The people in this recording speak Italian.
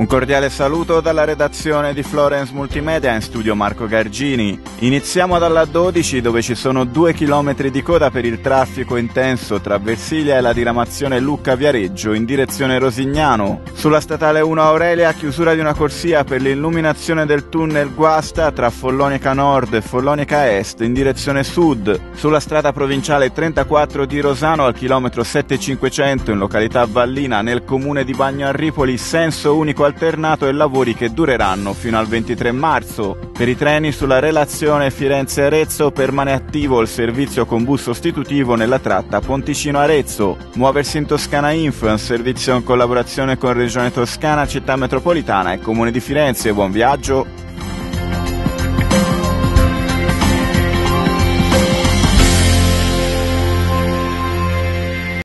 Un cordiale saluto dalla redazione di Florence Multimedia in studio Marco Gargini. Iniziamo dalla 12 dove ci sono due chilometri di coda per il traffico intenso tra Versilia e la diramazione Lucca-Viareggio in direzione Rosignano. Sulla statale 1 Aurelia chiusura di una corsia per l'illuminazione del tunnel Guasta tra Follonica Nord e Follonica Est in direzione sud. Sulla strada provinciale 34 di Rosano al chilometro 7500 in località Vallina nel comune di Bagno a Ripoli senso unico alternato e lavori che dureranno fino al 23 marzo. Per i treni sulla relazione Firenze-Arezzo permane attivo il servizio con bus sostitutivo nella tratta Ponticino-Arezzo. Muoversi in Toscana Info è un servizio in collaborazione con Regione Toscana, Città Metropolitana e Comune di Firenze. Buon viaggio!